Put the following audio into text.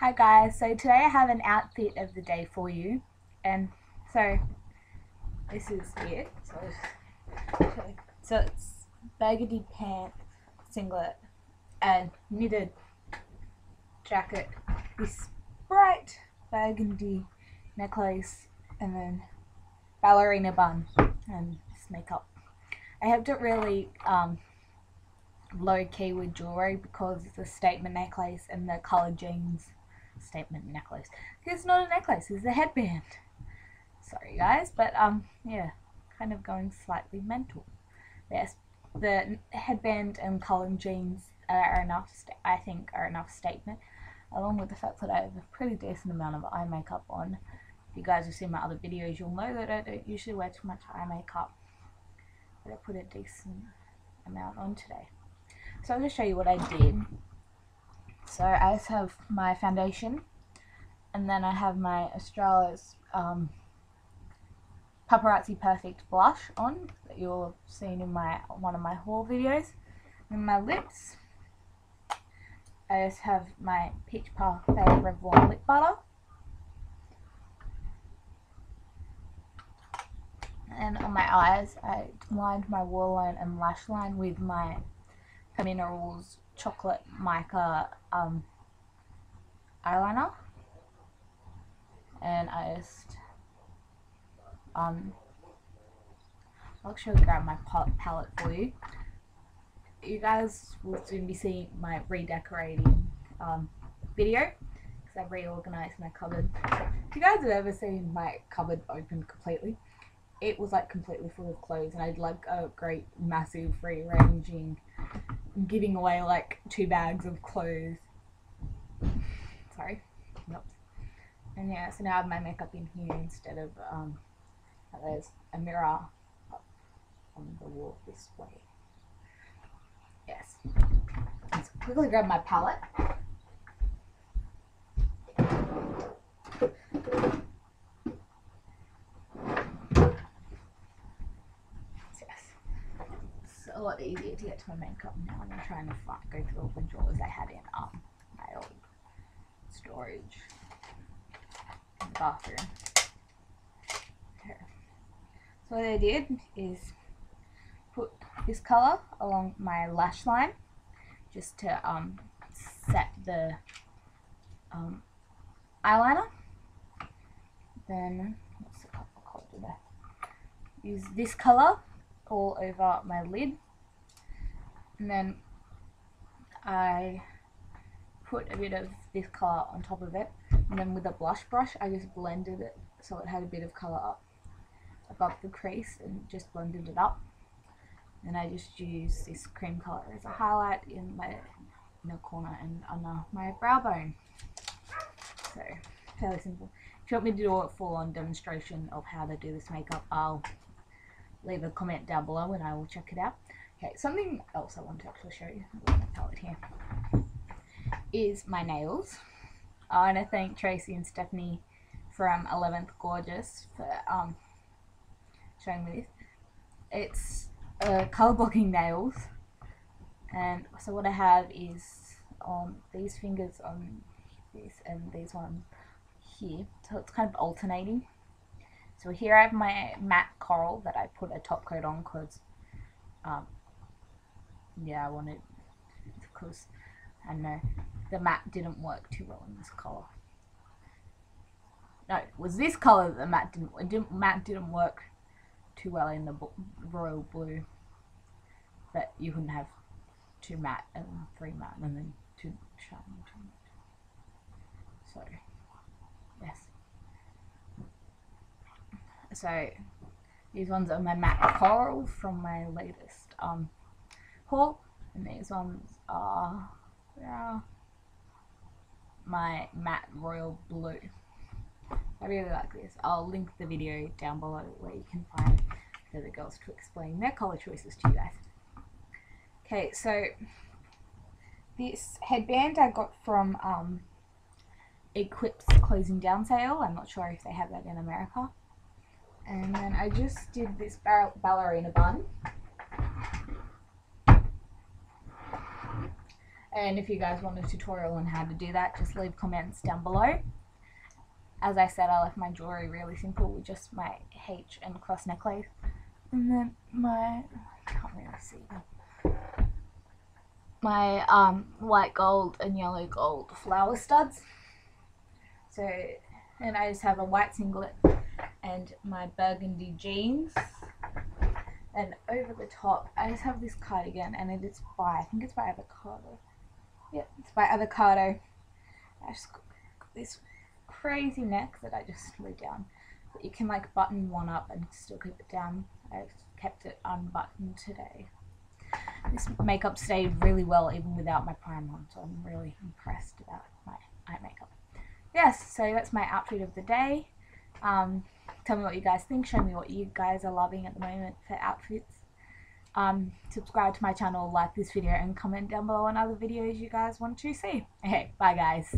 Hi guys, so today I have an outfit of the day for you and so this is it. So, it's burgundy pants, singlet and knitted jacket, this bright burgundy necklace and then ballerina bun and this makeup. I have it really um, low key with jewelry because a statement necklace and the coloured jeans statement necklace. It's not a necklace, it's a headband. Sorry guys, but um yeah, kind of going slightly mental. Yes, the headband and coloured jeans are enough, I think, are enough statement, along with the fact that I have a pretty decent amount of eye makeup on. If you guys have seen my other videos, you'll know that I don't usually wear too much eye makeup, but I put a decent amount on today. So I'm going to show you what I did. So I have my foundation, and then I have my Australis um, Paparazzi Perfect blush on that you'll have seen in my one of my haul videos. And my lips, I just have my Peach Parfait Revlon lip butter. And on my eyes, I lined my waterline and lash line with my Minerals chocolate mica um, eyeliner and I just um I'll actually grab my palette for you you guys will soon be seeing my redecorating um, video because I've reorganized my cupboard if you guys have ever seen my cupboard open completely it was like completely full of clothes and I would like a great massive rearranging giving away like two bags of clothes. Sorry. And yeah, so now I have my makeup in here instead of um there's a mirror up on the wall this way. Yes. Let's quickly grab my palette. a lot easier to get to my makeup now. I'm trying to find, go through all the drawers I had in um, my old storage So what I did is put this colour along my lash line just to um, set the um, eyeliner. Then, what's the colour called? Use this colour all over my lid and then I put a bit of this colour on top of it and then with a blush brush I just blended it so it had a bit of colour up above the crease and just blended it up and I just use this cream colour as a highlight in my inner corner and under my brow bone so fairly simple if you want me to do a full on demonstration of how to do this makeup I'll leave a comment down below and I will check it out Okay, something else I want to actually show you. My palette here. Is my nails. I want to thank Tracy and Stephanie from 11th Gorgeous for um, showing me this. It's uh, color blocking nails. And so what I have is on these fingers on this and these ones here. So it's kind of alternating. So here I have my matte coral that I put a top coat on because um, yeah, I want wanted because I know the matte didn't work too well in this color. No, it was this color that the matte didn't, didn't didn't work too well in the royal blue. But you couldn't have two matte and three matte and then two shiny. Two matte. So, yes. So, these ones are my matte coral from my latest um, haul. And these ones are yeah, my matte royal blue. I really like this. I'll link the video down below where you can find the other girls to explain their colour choices to you guys. Okay, so this headband I got from um, Equip's closing down sale. I'm not sure if they have that in America. And then I just did this ballerina bun. And if you guys want a tutorial on how to do that, just leave comments down below. As I said, I left my jewellery really simple with just my H and cross necklace. And then my, I can't really see my um, white gold and yellow gold flower studs. So, and I just have a white singlet and my burgundy jeans. And over the top, I just have this cardigan, and it is by, I think it's by Avocado. Yeah, it's by Avocado. I just got this crazy neck that I just slid down. But you can like button one up and still keep it down. I've kept it unbuttoned today. This makeup stayed really well even without my primer on, so I'm really impressed about my eye makeup. Yes, so that's my outfit of the day. Um, tell me what you guys think. Show me what you guys are loving at the moment for outfits. Um, subscribe to my channel, like this video, and comment down below on other videos you guys want to see. Okay, bye guys.